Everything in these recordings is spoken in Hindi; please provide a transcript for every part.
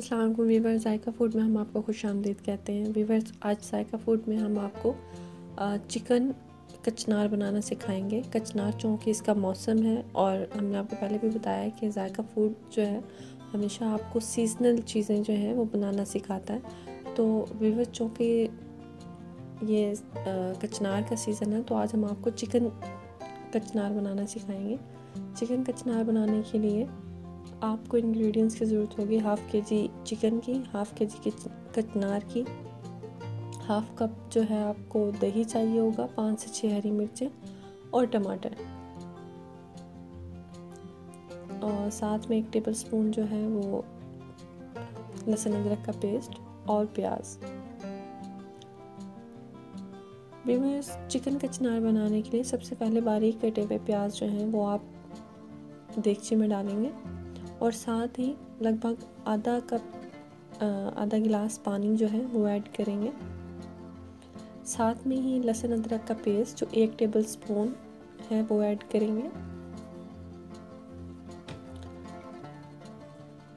अस्सलाम वीवर जायका फ़ूड में हम आपको खुश आमदीद कहते हैं। वीवर्स आज जायका फ़ूड में हम आपको चिकन कचनार बनाना सिखाएँगे। कचनार चूँकि इसका मौसम है और हमने आपको पहले भी बताया कि जायका फ़ूड जो है, हमेशा आपको सीजनल चीज़ें जो हैं वो बनाना सिखाता है। तो वीवर चूँकि ये कचनार का सीज़न है तो आज हम आपको चिकन कचनार बनाना सिखाएँगे। चिकन कचनार बनाने के लिए आपको इंग्रेडिएंट्स की ज़रूरत होगी हाफ़ के जी चिकन की हाफ़ के जी कचनार की। हाफ़ कप जो है आपको दही चाहिए होगा, पाँच से छः हरी मिर्चें और टमाटर। और साथ में एक टेबल स्पून जो है वो लहसुन अदरक का पेस्ट और प्याज। बेमस चिकन कचनार बनाने के लिए सबसे पहले बारीक कटे हुए प्याज जो हैं वो आप देगची में डालेंगे। और साथ ही लगभग आधा कप आधा गिलास पानी जो है वो ऐड करेंगे। साथ में ही लहसुन अदरक का पेस्ट जो एक टेबल स्पून है वो ऐड करेंगे।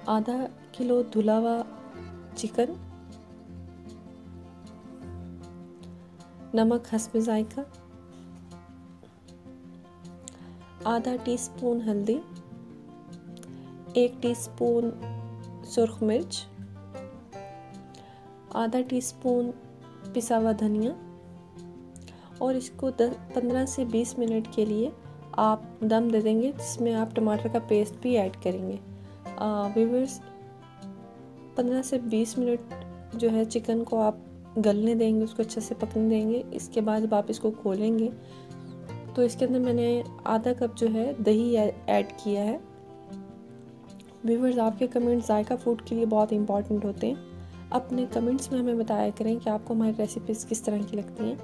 आधा किलो धुला हुआ चिकन, नमक हसब जायका, आधा टीस्पून हल्दी एक टीस्पून सुरख मिर्च, आधा टीस्पून पिसा हुआ धनिया और इसको दस, पंद्रह से बीस मिनट के लिए आप दम दे देंगे, जिसमें आप टमाटर का पेस्ट भी ऐड करेंगे। वीवर्स पंद्रह से बीस मिनट जो है चिकन को आप गलने देंगे, उसको अच्छे से पकने देंगे, इसके बाद जब आप इसको खोलेंगे। तो इसके अंदर मैंने आधा कप जो है दही ऐड किया है। व्यूवर्स आपके कमेंट्स जायका फ़ूड के लिए बहुत इंपॉर्टेंट होते हैं। अपने कमेंट्स में हमें बताया करें कि आपको हमारी रेसिपीज़ किस तरह की लगती हैं।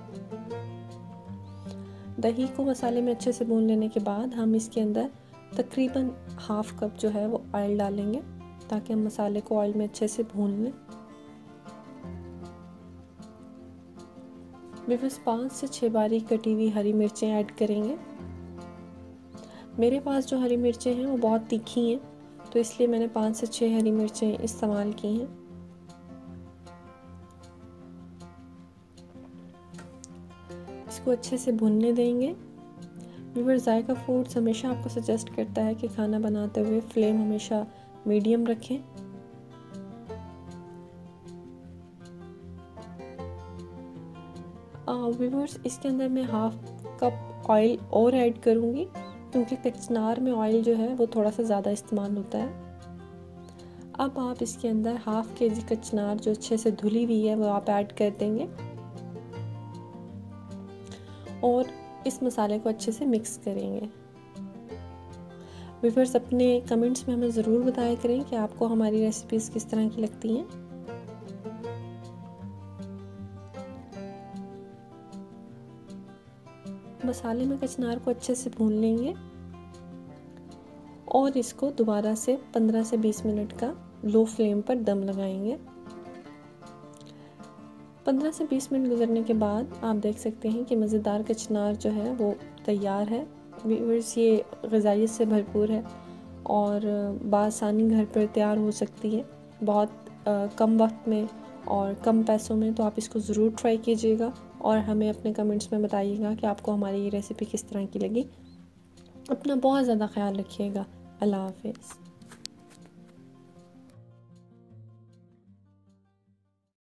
दही को मसाले में अच्छे से भून लेने के बाद हम इसके अंदर तकरीबन हाफ़ कप जो है वो ऑयल डालेंगे, ताकि हम मसाले को ऑयल में अच्छे से भून लें। बिफस पाँच से छः बारी कटी हुई हरी मिर्चें ऐड करेंगे। मेरे पास जो हरी मिर्चें हैं वो बहुत तीखी हैं। तो इसलिए मैंने पाँच से छः हरी मिर्चें इस्तेमाल की हैं। इसको अच्छे से भुनने देंगे। वीवर जायका फूड्स हमेशा आपको सजेस्ट करता है कि खाना बनाते हुए फ्लेम हमेशा मीडियम रखें। वीवर्स इसके अंदर मैं हाफ़ कप ऑयल और ऐड करूँगी। क्योंकि कचनार में ऑयल जो है वो थोड़ा सा ज़्यादा इस्तेमाल होता है। अब आप इसके अंदर हाफ़ के जी कचनार जो अच्छे से धुली हुई है वो आप ऐड कर देंगे। और इस मसाले को अच्छे से मिक्स करेंगे। व्यूवर्स अपने कमेंट्स में हमें ज़रूर बताया करें कि आपको हमारी रेसिपीज़ किस तरह की लगती हैं। मसाले में कचनार को अच्छे से भून लेंगे। और इसको दोबारा से 15 से 20 मिनट का लो फ्लेम पर दम लगाएँगे। 15 से 20 मिनट गुजरने के बाद आप देख सकते हैं कि मज़ेदार कचनार जो है वो तैयार है। व्यूवर्स ये गजाइत से भरपूर है और बासानी घर पर तैयार हो सकती है। बहुत आ, कम वक्त में और कम पैसों में तो आप इसको ज़रूर ट्राई कीजिएगा और हमें अपने कमेंट्स में बताइएगा कि आपको हमारी ये रेसिपी किस तरह की लगी। अपना बहुत ज़्यादा ख्याल रखिएगा। अल्लाह हाफिज़।